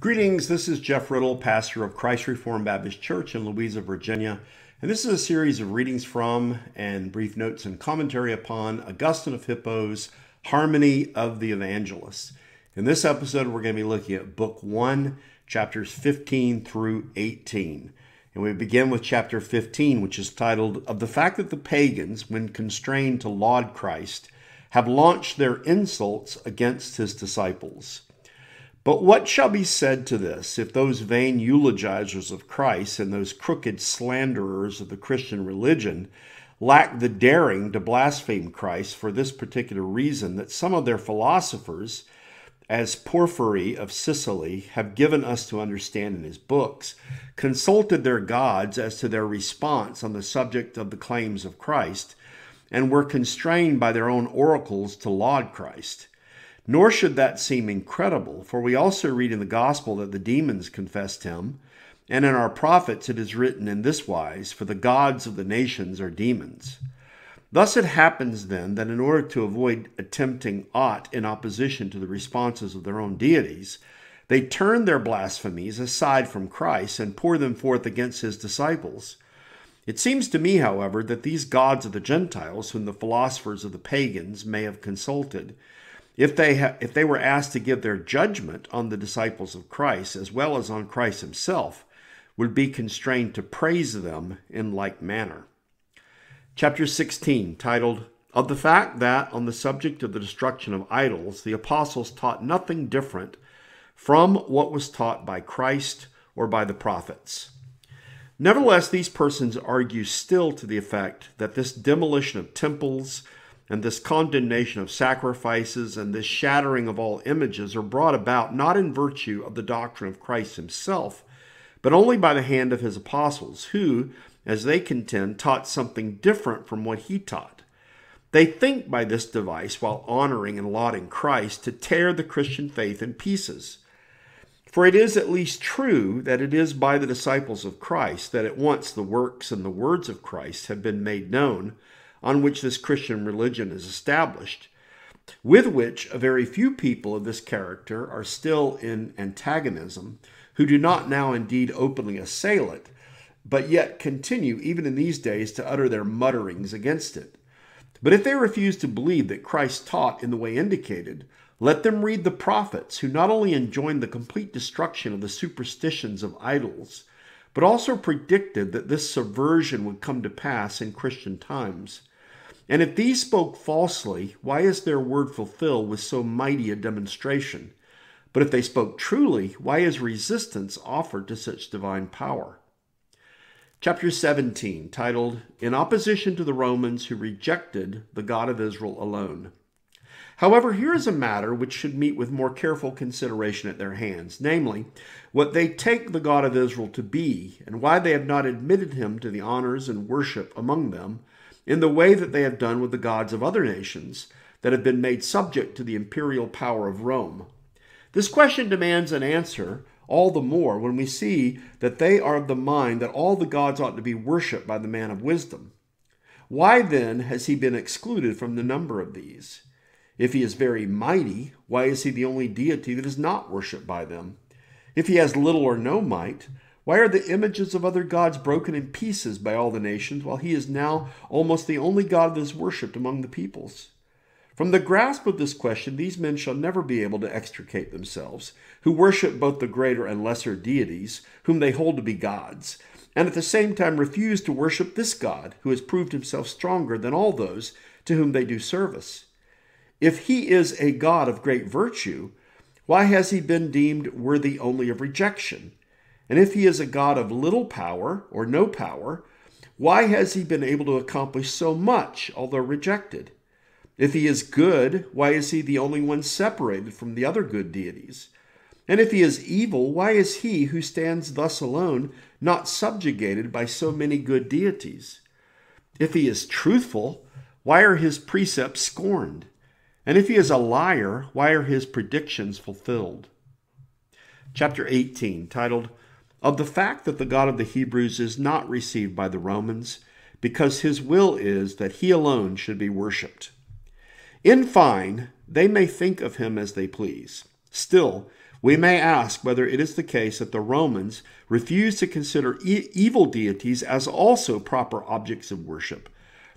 Greetings, this is Jeff Riddle, pastor of Christ Reformed Baptist Church in Louisa, Virginia. And this is a series of readings from and brief notes and commentary upon Augustine of Hippo's Harmony of the Evangelists. In this episode, we're going to be looking at Book 1, chapters 15 through 18. And we begin with chapter 15, which is titled Of the Fact that the Pagans, when constrained to laud Christ, have launched their insults against his disciples. But what shall be said to this if those vain eulogizers of Christ and those crooked slanderers of the Christian religion lack the daring to blaspheme Christ for this particular reason that some of their philosophers, as Porphyry of Sicily have given us to understand in his books, consulted their gods as to their response on the subject of the claims of Christ, and were constrained by their own oracles to laud Christ. Nor should that seem incredible, for we also read in the gospel that the demons confessed him, and in our prophets it is written in this wise For the gods of the nations are demons. Thus it happens then that in order to avoid attempting aught in opposition to the responses of their own deities, they turn their blasphemies aside from Christ and pour them forth against his disciples. It seems to me, however, that these gods of the Gentiles, whom the philosophers of the pagans may have consulted, if they, ha- if they were asked to give their judgment on the disciples of Christ as well as on Christ himself, would be constrained to praise them in like manner. Chapter 16, titled, Of the fact that, on the subject of the destruction of idols, the apostles taught nothing different from what was taught by Christ or by the prophets. Nevertheless, these persons argue still to the effect that this demolition of temples, and this condemnation of sacrifices and this shattering of all images are brought about not in virtue of the doctrine of Christ himself, but only by the hand of his apostles, who, as they contend, taught something different from what he taught. They think by this device, while honoring and lauding Christ, to tear the Christian faith in pieces. For it is at least true that it is by the disciples of Christ that at once the works and the words of Christ have been made known on which this Christian religion is established, with which a very few people of this character are still in antagonism, who do not now indeed openly assail it, but yet continue, even in these days, to utter their mutterings against it. But if they refuse to believe that Christ taught in the way indicated, let them read the prophets, who not only enjoined the complete destruction of the superstitions of idols, but also predicted that this subversion would come to pass in Christian times. And if these spoke falsely, why is their word fulfilled with so mighty a demonstration? But if they spoke truly, why is resistance offered to such divine power? Chapter 17, titled In Opposition to the Romans Who Rejected the God of Israel Alone. However, here is a matter which should meet with more careful consideration at their hands, namely, what they take the God of Israel to be, and why they have not admitted him to the honors and worship among them, in the way that they have done with the gods of other nations that have been made subject to the imperial power of Rome. This question demands an answer all the more when we see that they are of the mind that all the gods ought to be worshipped by the man of wisdom. Why then has he been excluded from the number of these? If he is very mighty, why is he the only deity that is not worshipped by them? If he has little or no might, why are the images of other gods broken in pieces by all the nations, while he is now almost the only God that is worshipped among the peoples? From the grasp of this question, these men shall never be able to extricate themselves, who worship both the greater and lesser deities, whom they hold to be gods, and at the same time refuse to worship this God, who has proved himself stronger than all those to whom they do service. If he is a God of great virtue, why has he been deemed worthy only of rejection? And if he is a God of little power or no power, why has he been able to accomplish so much, although rejected? If he is good, why is he the only one separated from the other good deities? And if he is evil, why is he who stands thus alone not subjugated by so many good deities? If he is truthful, why are his precepts scorned? And if he is a liar, why are his predictions fulfilled? Chapter 18, titled of the fact that the God of the Hebrews is not received by the Romans, because his will is that he alone should be worshiped. In fine, they may think of him as they please. Still, we may ask whether it is the case that the Romans refused to consider e- evil deities as also proper objects of worship.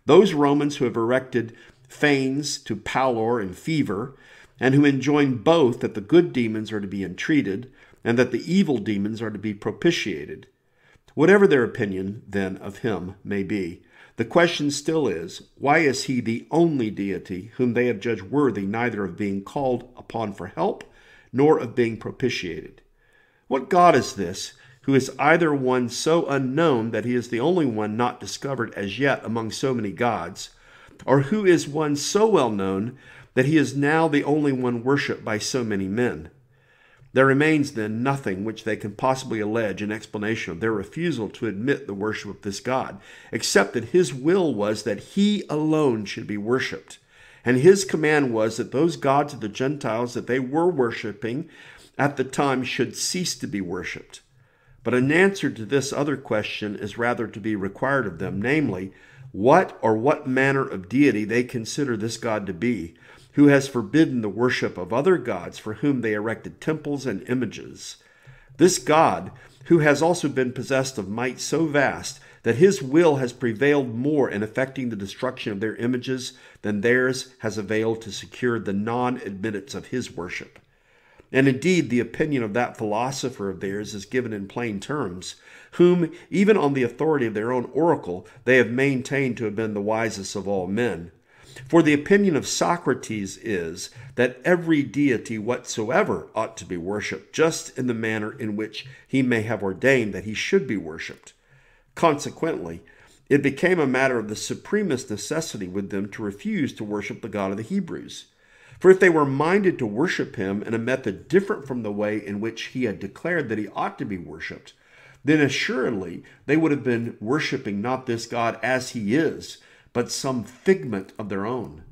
Those Romans who have erected fanes to pallor and fever, and who enjoin both that the good demons are to be entreated and that the evil demons are to be propitiated. Whatever their opinion, then, of him may be, the question still is why is he the only deity whom they have judged worthy neither of being called upon for help nor of being propitiated? What God is this who is either one so unknown that he is the only one not discovered as yet among so many gods, or who is one so well known that he is now the only one worshipped by so many men? There remains then nothing which they can possibly allege in explanation of their refusal to admit the worship of this God, except that his will was that he alone should be worshiped. And his command was that those gods of the Gentiles that they were worshiping at the time should cease to be worshiped. But an answer to this other question is rather to be required of them, namely, what or what manner of deity they consider this God to be, who has forbidden the worship of other gods for whom they erected temples and images. This God, who has also been possessed of might so vast that his will has prevailed more in effecting the destruction of their images than theirs has availed to secure the non admittance of his worship. And indeed, the opinion of that philosopher of theirs is given in plain terms, whom, even on the authority of their own oracle, they have maintained to have been the wisest of all men. For the opinion of Socrates is that every deity whatsoever ought to be worshipped, just in the manner in which he may have ordained that he should be worshipped. Consequently, it became a matter of the supremest necessity with them to refuse to worship the God of the Hebrews. For if they were minded to worship him in a method different from the way in which he had declared that he ought to be worshiped, then assuredly they would have been worshiping not this God as he is, but some figment of their own.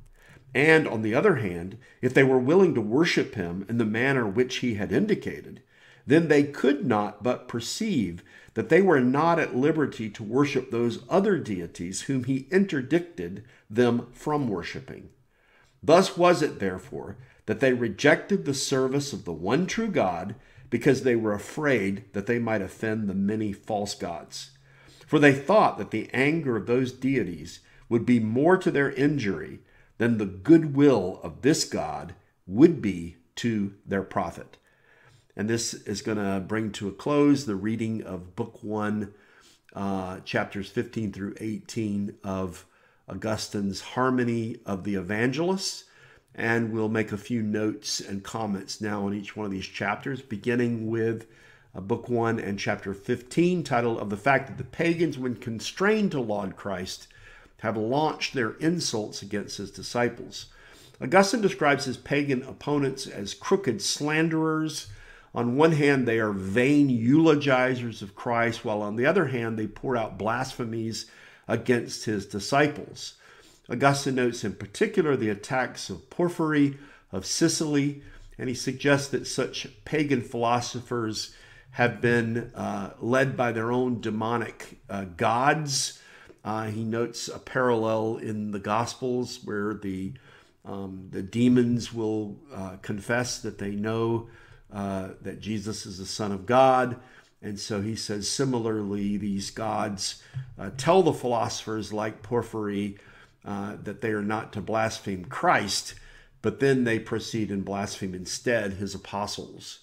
And on the other hand, if they were willing to worship him in the manner which he had indicated, then they could not but perceive that they were not at liberty to worship those other deities whom he interdicted them from worshiping. Thus was it, therefore, that they rejected the service of the one true God because they were afraid that they might offend the many false gods. For they thought that the anger of those deities would be more to their injury than the goodwill of this God would be to their profit. And this is going to bring to a close the reading of Book 1, uh, chapters 15 through 18 of Augustine's Harmony of the Evangelists. And we'll make a few notes and comments now on each one of these chapters, beginning with uh, Book 1 and chapter 15, titled Of the Fact that the Pagans, when constrained to laud Christ, have launched their insults against his disciples. Augustine describes his pagan opponents as crooked slanderers. On one hand, they are vain eulogizers of Christ, while on the other hand, they pour out blasphemies against his disciples. Augustine notes in particular the attacks of Porphyry of Sicily, and he suggests that such pagan philosophers have been uh, led by their own demonic uh, gods uh, he notes a parallel in the Gospels where the um, the demons will uh, confess that they know uh, that Jesus is the Son of God. And so he says, similarly, these gods uh, tell the philosophers like Porphyry uh, that they are not to blaspheme Christ, but then they proceed and blaspheme instead his apostles.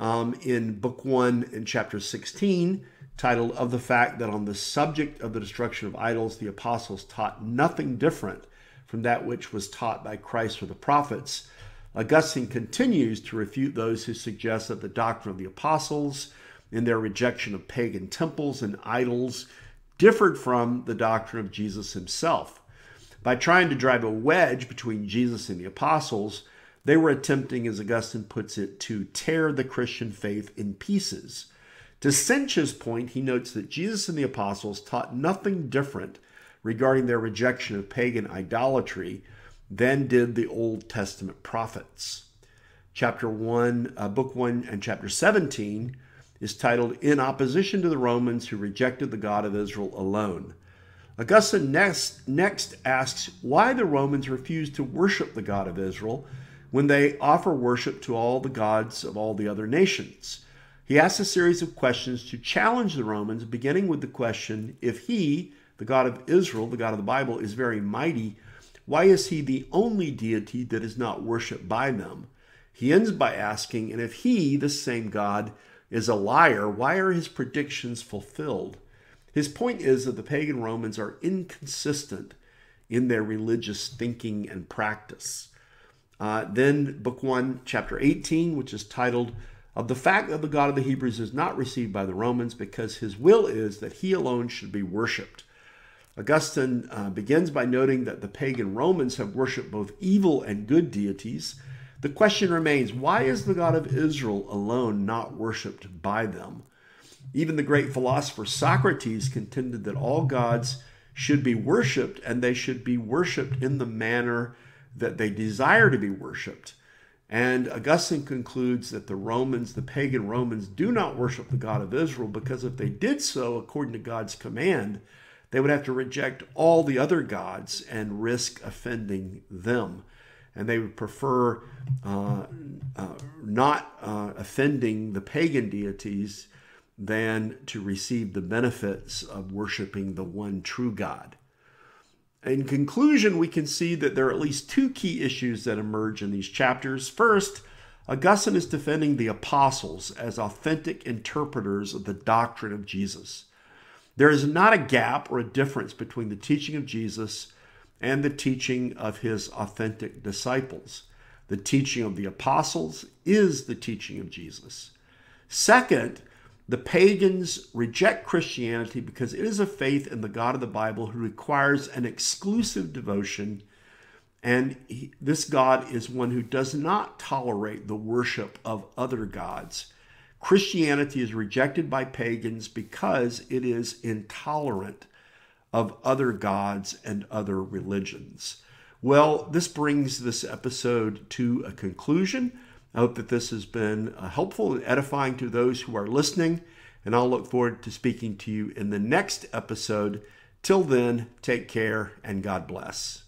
Um, in Book 1 in chapter 16, titled Of the Fact that on the subject of the destruction of idols, the apostles taught nothing different from that which was taught by Christ or the prophets. Augustine continues to refute those who suggest that the doctrine of the apostles, in their rejection of pagan temples and idols, differed from the doctrine of Jesus himself. By trying to drive a wedge between Jesus and the apostles, they were attempting, as Augustine puts it, to tear the Christian faith in pieces. To Sench's point, he notes that Jesus and the apostles taught nothing different regarding their rejection of pagan idolatry than did the Old Testament prophets. Chapter 1, uh, book 1, and chapter 17 is titled In Opposition to the Romans Who Rejected the God of Israel Alone. Augustine next, next asks why the Romans refused to worship the God of Israel when they offer worship to all the gods of all the other nations. He asks a series of questions to challenge the Romans, beginning with the question if he, the God of Israel, the God of the Bible, is very mighty, why is he the only deity that is not worshiped by them? He ends by asking, and if he, the same God, is a liar, why are his predictions fulfilled? His point is that the pagan Romans are inconsistent in their religious thinking and practice. Uh, then, Book 1, Chapter 18, which is titled, Of the Fact that the God of the Hebrews is not received by the Romans because his will is that he alone should be worshiped. Augustine uh, begins by noting that the pagan Romans have worshiped both evil and good deities. The question remains why is the God of Israel alone not worshiped by them? Even the great philosopher Socrates contended that all gods should be worshiped and they should be worshiped in the manner that they desire to be worshiped. And Augustine concludes that the Romans, the pagan Romans, do not worship the God of Israel because if they did so according to God's command, they would have to reject all the other gods and risk offending them. And they would prefer uh, uh, not uh, offending the pagan deities than to receive the benefits of worshiping the one true God. In conclusion, we can see that there are at least two key issues that emerge in these chapters. First, Augustine is defending the apostles as authentic interpreters of the doctrine of Jesus. There is not a gap or a difference between the teaching of Jesus and the teaching of his authentic disciples. The teaching of the apostles is the teaching of Jesus. Second, the pagans reject Christianity because it is a faith in the God of the Bible who requires an exclusive devotion. And he, this God is one who does not tolerate the worship of other gods. Christianity is rejected by pagans because it is intolerant of other gods and other religions. Well, this brings this episode to a conclusion. I hope that this has been uh, helpful and edifying to those who are listening, and I'll look forward to speaking to you in the next episode. Till then, take care and God bless.